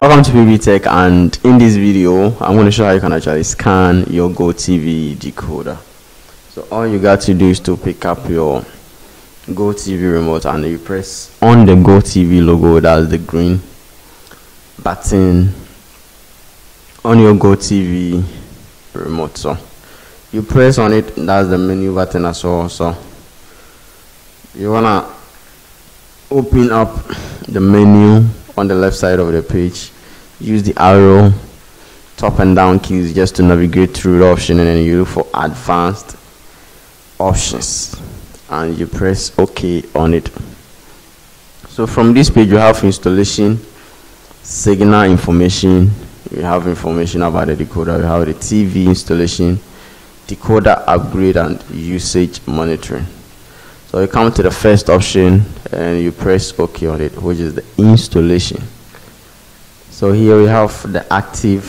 Welcome to Pbteck and in this video I'm going to show how you can actually scan your GoTV decoder. So all you got to do is to pick up your GoTV remote and you press on the GoTV logo that's the green button on your GoTV remote so. You press on it that's the menu button as well so. You wanna open up the menu on the left side of the page use the arrow top and down keys just to navigate through the option and then you look for advanced options and you press ok on it. So from this page you have installation signal information you have information about the decoder you have the tv installation decoder upgrade and usage monitoring so you come to the first option and you press OK on it, which is the installation. So here we have the active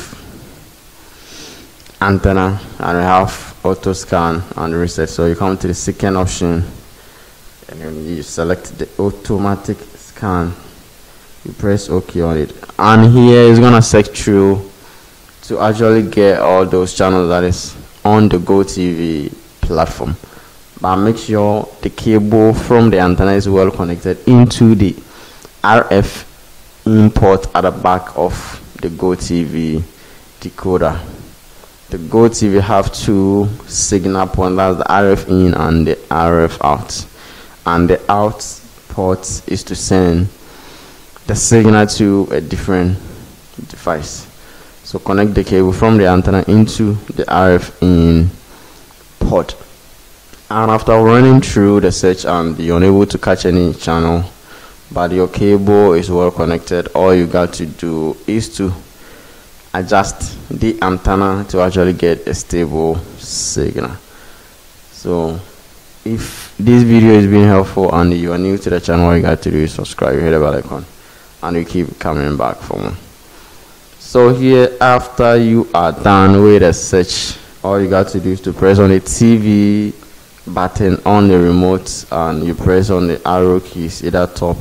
antenna and we have auto scan and reset. So you come to the second option and you select the automatic scan. You press OK on it, and here it's gonna search through to actually get all those channels that is on the GoTV platform but make sure the cable from the antenna is well connected into the RF in port at the back of the GoTV decoder. The GoTV have two signal points, that's the RF in and the RF out. And the out port is to send the signal to a different device. So connect the cable from the antenna into the RF in port and after running through the search and you're unable to catch any channel but your cable is well connected. All you got to do is to adjust the antenna to actually get a stable signal. So if this video is being helpful and you are new to the channel all you got to do is subscribe hit the bell icon and we keep coming back for more. So here after you are done with the search all you got to do is to press on the tv button on the remote and you press on the arrow keys either top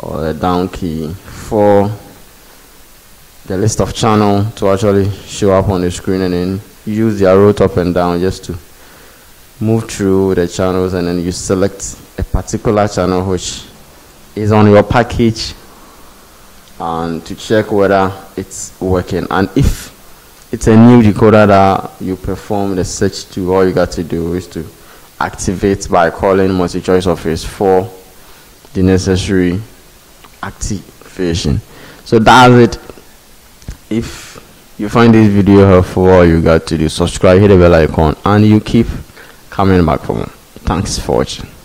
or the down key for the list of channel to actually show up on the screen and then use the arrow top and down just to move through the channels and then you select a particular channel which is on your package and to check whether it's working. And if it's a new decoder that you perform the search to. All you got to do is to activate by calling MultiChoice office for the necessary activation. So that's it. If you find this video helpful all you got to do subscribe hit the bell icon and you keep coming back for more. Thanks for watching